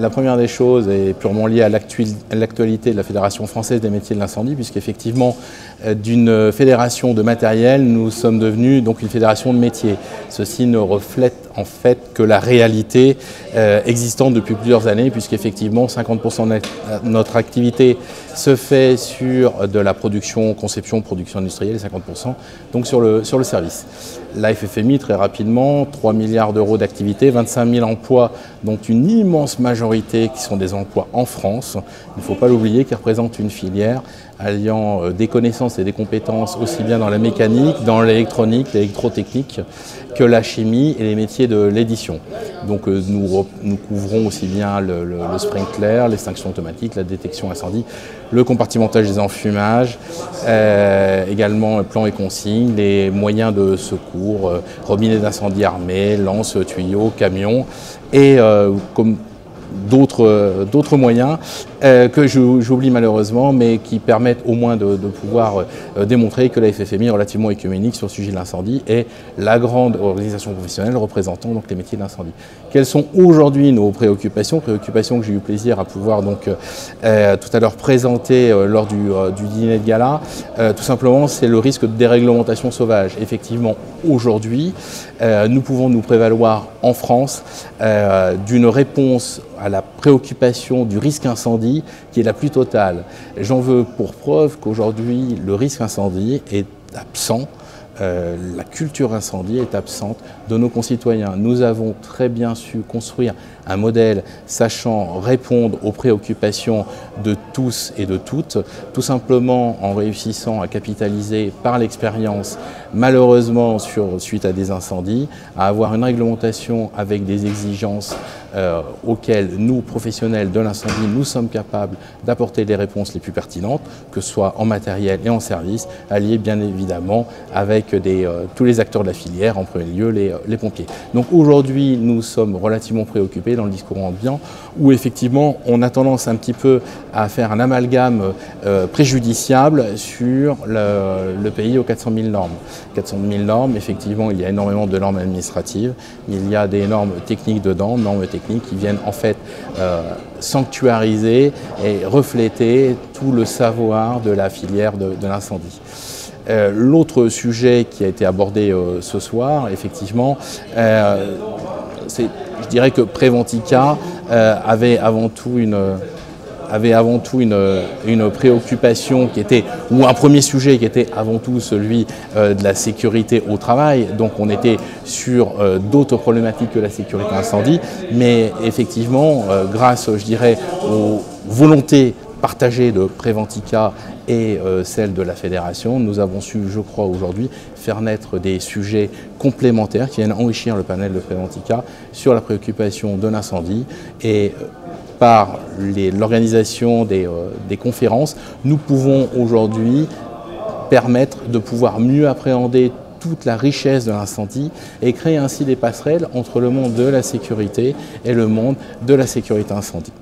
La première des choses est purement liée à l'actualité de la Fédération française des métiers de l'incendie, puisqu'effectivement, euh, d'une fédération de matériel, nous sommes devenus donc une fédération de métiers. Ceci ne reflète en fait que la réalité euh, existante depuis plusieurs années, puisqu'effectivement 50% de notre activité se fait sur de la production, conception, production industrielle, et 50% donc sur le, sur le service. La FFMI, très rapidement, 3 milliards d'euros d'activité, 25 000 emplois, dont une immense majorité qui sont des emplois en France. Il ne faut pas l'oublier, qui représente une filière alliant euh, des connaissances et des compétences aussi bien dans la mécanique, dans l'électronique, l'électrotechnique, que la chimie et les métiers de l'édition. Donc euh, nous, nous, couvrons aussi bien le, le, le sprinkler, l'extinction automatique, la détection incendie, le compartimentage des enfumages, euh, également plan et consignes, les moyens de secours, euh, robinet d'incendie armé, lance, tuyaux, camions, et euh, comme d'autres moyens euh, que j'oublie malheureusement, mais qui permettent au moins de, pouvoir euh, démontrer que la FFMI est relativement écuménique sur le sujet de l'incendie et la grande organisation professionnelle représentant donc les métiers de l'incendie. Quelles sont aujourd'hui nos préoccupations? Préoccupations que j'ai eu plaisir à pouvoir donc euh, tout à l'heure présenter lors du, dîner de gala. tout simplement, c'est le risque de déréglementation sauvage. Effectivement, aujourd'hui, nous pouvons nous prévaloir en France d'une réponse à la préoccupation du risque incendie qui est la plus totale. J'en veux pour preuve qu'aujourd'hui, le risque incendie est absent euh, la culture incendie est absente de nos concitoyens. Nous avons très bien su construire un modèle sachant répondre aux préoccupations de tous et de toutes, tout simplement en réussissant à capitaliser par l'expérience, malheureusement suite à des incendies, à avoir une réglementation avec des exigences euh, auxquelles nous, professionnels de l'incendie, nous sommes capables d'apporter les réponses les plus pertinentes, que ce soit en matériel et en service, alliés bien évidemment avec euh, tous les acteurs de la filière, en premier lieu les, euh, les pompiers. Donc aujourd'hui, nous sommes relativement préoccupés dans le discours ambiant, où effectivement on a tendance un petit peu à faire un amalgame euh, préjudiciable sur le, pays aux 400 000 normes. 400 000 normes, effectivement, il y a énormément de normes administratives, il y a des normes techniques dedans, normes techniques qui viennent en fait sanctuariser et refléter tout le savoir de la filière de l'incendie. Euh, L'autre sujet qui a été abordé euh, ce soir, effectivement, euh, c'est je dirais que Préventica euh, avait avant tout une avait avant tout une, une, préoccupation qui était, ou un premier sujet qui était avant tout celui de la sécurité au travail. Donc on était sur d'autres problématiques que la sécurité incendie, mais effectivement, grâce, je dirais, aux volontés partagée de Préventica et euh, celle de la fédération, nous avons su, je crois aujourd'hui, faire naître des sujets complémentaires qui viennent enrichir le panel de Préventica sur la préoccupation de l'incendie et euh, par l'organisation euh, des conférences, nous pouvons aujourd'hui permettre de pouvoir mieux appréhender toute la richesse de l'incendie et créer ainsi des passerelles entre le monde de la sécurité et le monde de la sécurité incendie.